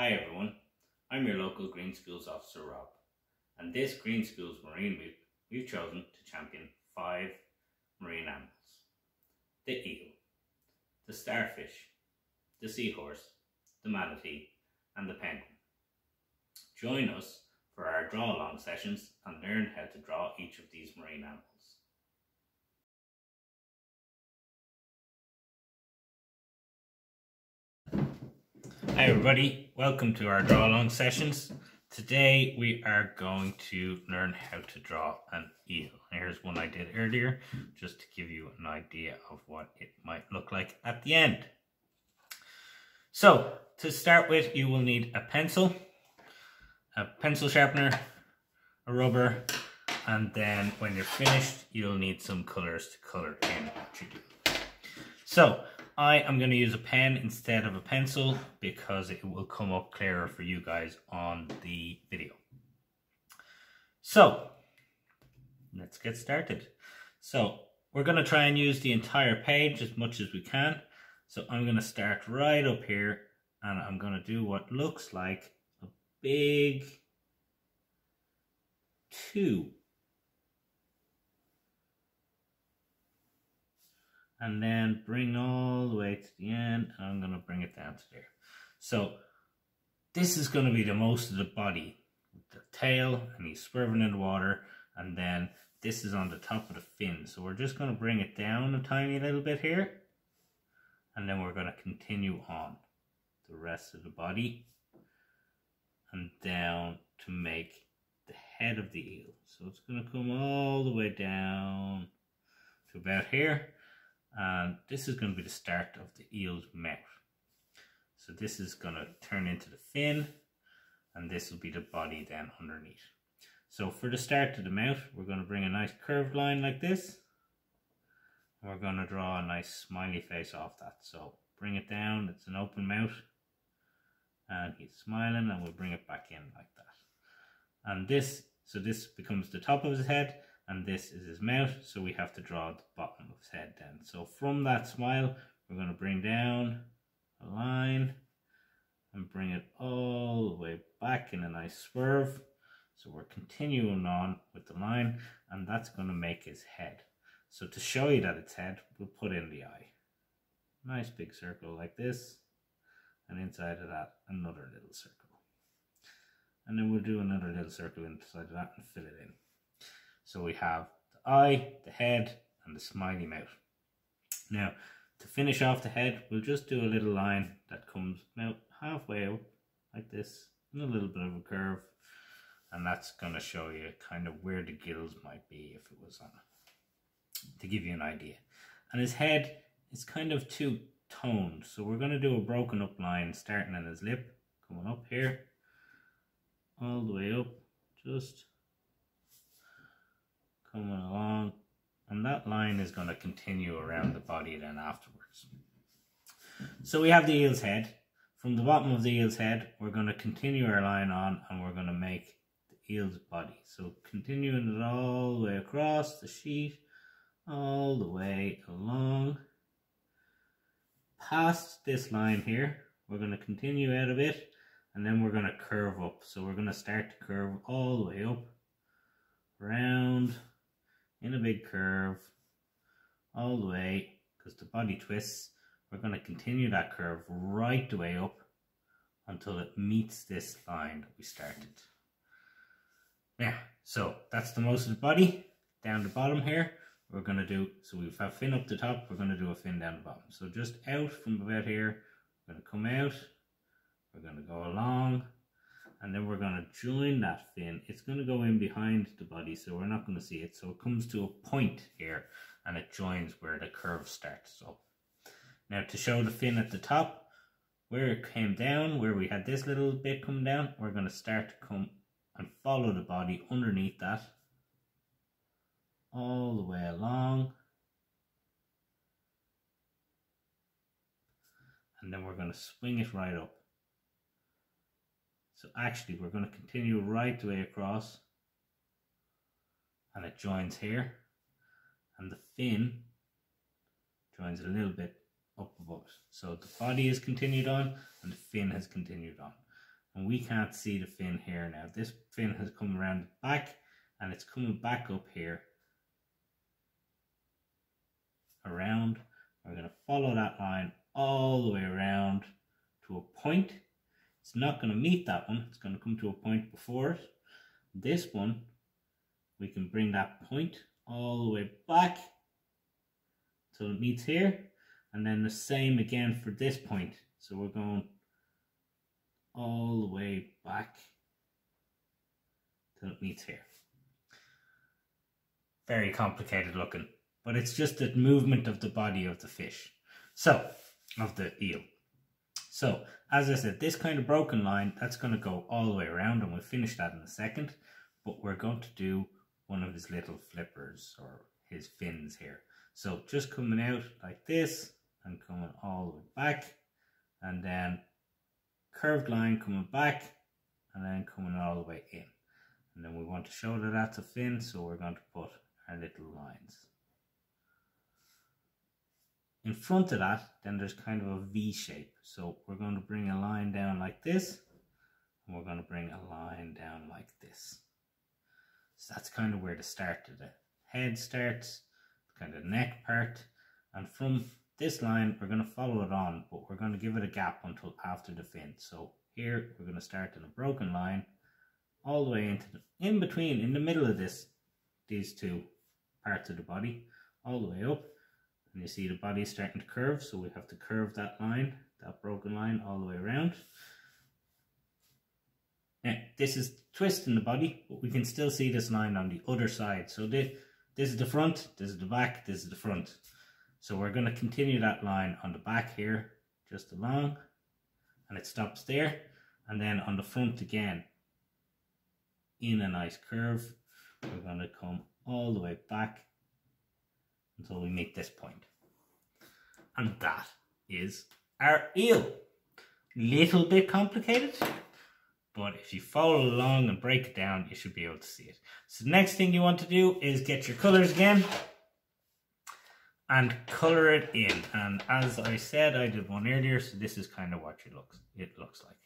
Hi everyone, I'm your local Green Schools officer Rob, and this Green Schools Marine Week we've chosen to champion five marine animals. The eel, the starfish, the seahorse, the manatee and the penguin. Join us for our draw along sessions and learn how to draw each of these marine animals. Hi everybody, welcome to our draw along sessions. Today we are going to learn how to draw an eel. Here's one I did earlier just to give you an idea of what it might look like at the end. So to start with you will need a pencil, a pencil sharpener, a rubber and then when you're finished you'll need some colours to colour in what you do. So I am going to use a pen instead of a pencil because it will come up clearer for you guys on the video. So, let's get started. So, we're going to try and use the entire page as much as we can. So I'm going to start right up here and I'm going to do what looks like a big two and then bring all the way to the end and I'm going to bring it down to there. So this is going to be the most of the body, the tail and he's swerving in the water and then this is on the top of the fin. So we're just going to bring it down a tiny little bit here and then we're going to continue on the rest of the body and down to make the head of the eel. So it's going to come all the way down to about here and this is going to be the start of the eel's mouth. So this is going to turn into the fin and this will be the body then underneath. So for the start of the mouth, we're going to bring a nice curved line like this. And we're going to draw a nice smiley face off that. So bring it down, it's an open mouth. And he's smiling and we'll bring it back in like that. And this, so this becomes the top of his head and this is his mouth so we have to draw the bottom of his head then. So from that smile we're going to bring down a line and bring it all the way back in a nice swerve. So we're continuing on with the line and that's going to make his head. So to show you that it's head we'll put in the eye. Nice big circle like this and inside of that another little circle. And then we'll do another little circle inside of that and fill it in so we have the eye, the head, and the smiley mouth. Now, to finish off the head, we'll just do a little line that comes now halfway up, like this, and a little bit of a curve. And that's going to show you kind of where the gills might be if it was on to give you an idea. And his head is kind of two toned, So we're going to do a broken up line starting in his lip, coming up here, all the way up, just coming along and that line is going to continue around the body then afterwards. So we have the eel's head. From the bottom of the eel's head, we're going to continue our line on and we're going to make the eel's body. So continuing it all the way across the sheet, all the way along. Past this line here, we're going to continue out of it and then we're going to curve up. So we're going to start to curve all the way up, round, in a big curve all the way because the body twists we're going to continue that curve right the way up until it meets this line that we started. Yeah so that's the most of the body. Down the bottom here we're going to do so we've a fin up the top we're going to do a fin down the bottom. So just out from about here we're going to come out we're going to go along and then we're going to join that fin. It's going to go in behind the body, so we're not going to see it. So it comes to a point here, and it joins where the curve starts. So now to show the fin at the top, where it came down, where we had this little bit come down, we're going to start to come and follow the body underneath that, all the way along. And then we're going to swing it right up. So actually we're going to continue right the way across and it joins here and the fin joins a little bit up above. So the body is continued on and the fin has continued on. and we can't see the fin here now. This fin has come around the back and it's coming back up here around. We're going to follow that line all the way around to a point. It's not going to meet that one. It's going to come to a point before it. This one, we can bring that point all the way back till it meets here. And then the same again for this point. So we're going all the way back till it meets here. Very complicated looking, but it's just the movement of the body of the fish. So, of the eel. So, as I said, this kind of broken line, that's going to go all the way around and we'll finish that in a second. But we're going to do one of his little flippers or his fins here. So just coming out like this and coming all the way back and then curved line coming back and then coming all the way in. And then we want to show that that's a fin, so we're going to put our little lines. In front of that, then there's kind of a V shape. So we're going to bring a line down like this, and we're going to bring a line down like this. So that's kind of where the start of the head starts, kind of neck part. And from this line, we're going to follow it on, but we're going to give it a gap until after the fin. So here, we're going to start in a broken line, all the way into the, in between, in the middle of this, these two parts of the body, all the way up. And you see the body starting to curve, so we have to curve that line, that broken line, all the way around. Now, this is twisting the body, but we can still see this line on the other side. So this, this is the front, this is the back, this is the front. So we're going to continue that line on the back here, just along, and it stops there. And then on the front again, in a nice curve, we're going to come all the way back until we meet this point. And that is our eel. Little bit complicated, but if you follow along and break it down, you should be able to see it. So the next thing you want to do is get your colors again and color it in. And as I said, I did one earlier, so this is kind of what it looks, it looks like.